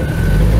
Chicago.